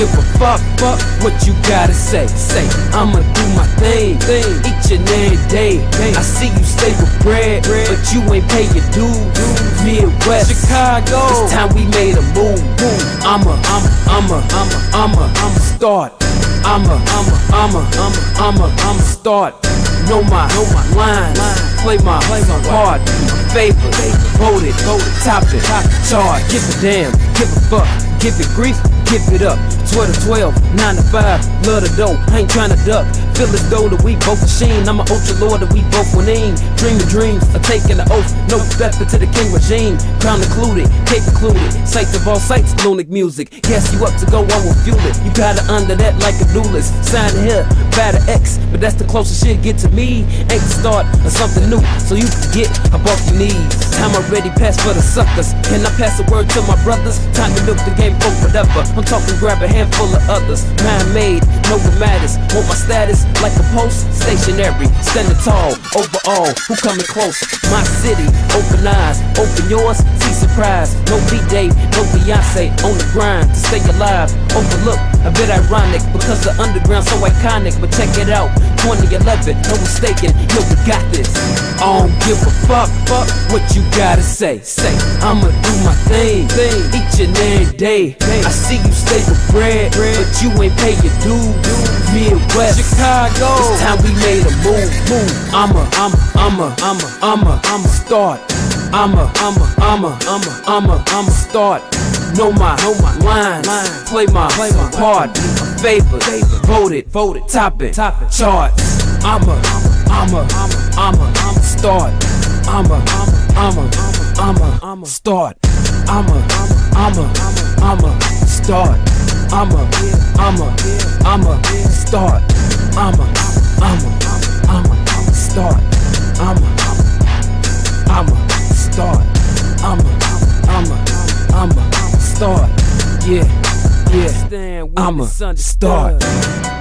give a fuck, fuck what you gotta say. Say, I'ma do my thing, thing. each and every day. I see you stay with bread, but you ain't pay your dues. Midwest, Chicago. It's time we made a move. I'ma, I'ma, I'ma, I'ma, I'ma, I'ma start. I'ma, I'ma, I'ma, I'ma, I'ma, I'ma start. Know my, know my lines. Play my, play my part. Favorite, vote it, vote it, top it, top it, chart. Give a damn, give a fuck, give it grief, give it up. 12 to 12, 9 to 5, love the dough, I ain't tryna duck. Feel as though that we both machine. I'm an ultra lord that we both winning. Dream the dreams, a taking the oath. No step to the king regime. Crown included, cape included. Sights of all sights, lunatic music. Gas you up to go, I will fuel it. You gotta under that like a duelist. Sign here, batter X, but that's the closest shit get to me. Ain't the start of something new, so you can get off your knees. Time already passed for the suckers. Can I pass a word to my brothers? Time to milk the game for whatever. I'm talking grab a handful of others. Man made, no what matters. Want my status like a post? Stationary, standing tall, overall. Who coming close? My city, open eyes, open yours. See surprise, no B-Day, no Beyonce. On the grind to stay alive. Overlook, a bit ironic because the underground so iconic. But check it out, 2011, no mistaken, yo we got this. I don't give a fuck, fuck what you gotta say. Say, I'ma do my thing, thing each and every day. I see you stay with bread, but you ain't pay your dues. Midwest, Chicago. It's time we made a move, move. I'ma, I'ma, I'ma, I'ma, I'ma, I'ma start. I'ma, I'ma, I'ma, I'ma, I'ma, I'ma start. Know my, know my lines, play my, play my part. Favorite, vote it, vote it, top it, top it, charts. I'ma, I'ma, I'ma, I'ma, I'ma start. I'ma, I'ma, I'ma, I'ma start. I'ma, I'ma, I'ma start. I'ma, I'ma, I'ma start. I'ma, I'ma, I'ma start. I'ma, I'ma start. I'ma, I'ma, I'ma start. Yeah, yeah. I'ma start.